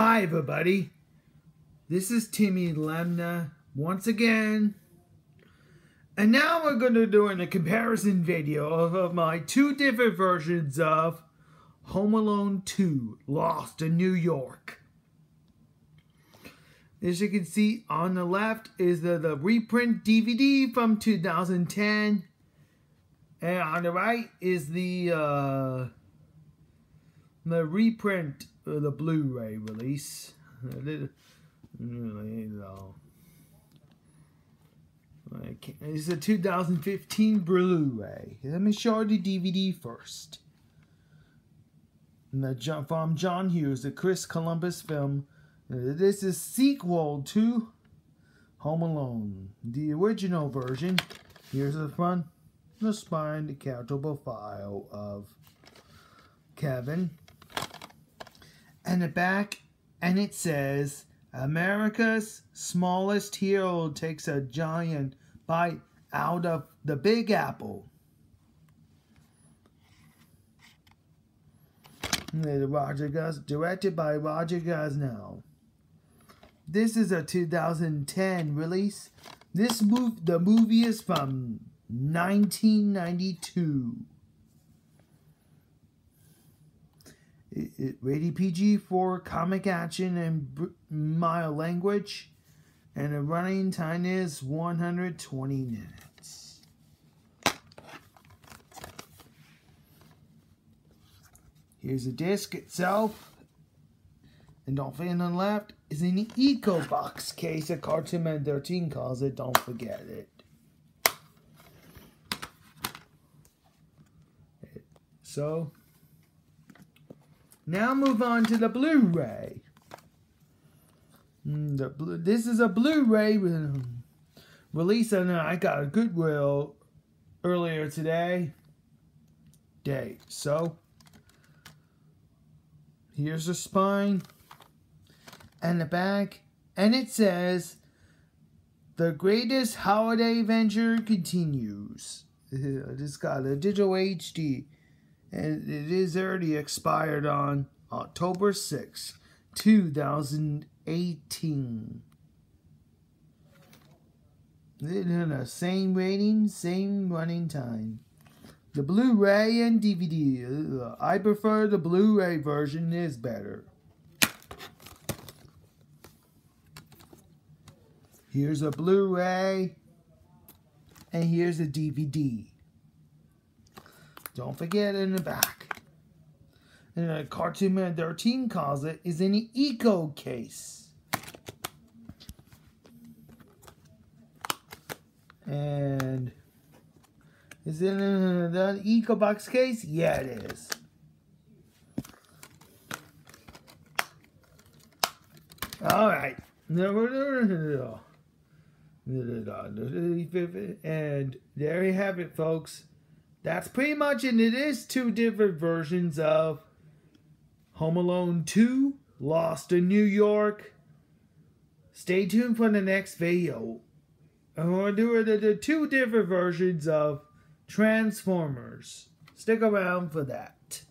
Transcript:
Hi, everybody. This is Timmy Lemnah once again. And now we're going to do a comparison video of, of my two different versions of Home Alone 2 Lost in New York. As you can see on the left is the, the reprint DVD from 2010. And on the right is the uh, the reprint of the Blu-ray release. It's a 2015 Blu-ray. Let me show the DVD first. The, from John Hughes, the Chris Columbus film. This is sequel to Home Alone. The original version. Here's the front, the spine, the countable file of Kevin. And the back, and it says, America's smallest hero takes a giant bite out of the Big Apple. Roger Gus, directed by Roger Gosnell. This is a 2010 release. This move, the movie is from 1992. It, it, rated PG for comic action and mild language, and the running time is 120 minutes. Here's the disc itself. And don't forget on the left is an Eco Box case that Cartoon Man 13 calls it. Don't forget it. So, now move on to the Blu-ray. Mm, the this is a Blu-ray release, and I got a Goodwill earlier today. Day. So, here's the spine and the back, and it says, "The greatest holiday adventure continues." It's got a digital HD, and it is already expired on October 6, 2018. The same rating, same running time. The Blu-ray and DVD. I prefer the Blu-ray version is better. Here's a Blu-ray. And here's a DVD. Don't forget in the back. And a Cartoon Man 13 calls it is the Eco case. And is it in the Eco box case? Yeah, it is. All right. And there you have it, folks. That's pretty much it. It is two different versions of Home Alone 2, Lost in New York. Stay tuned for the next video. I'm going to do the two different versions of Transformers. Stick around for that.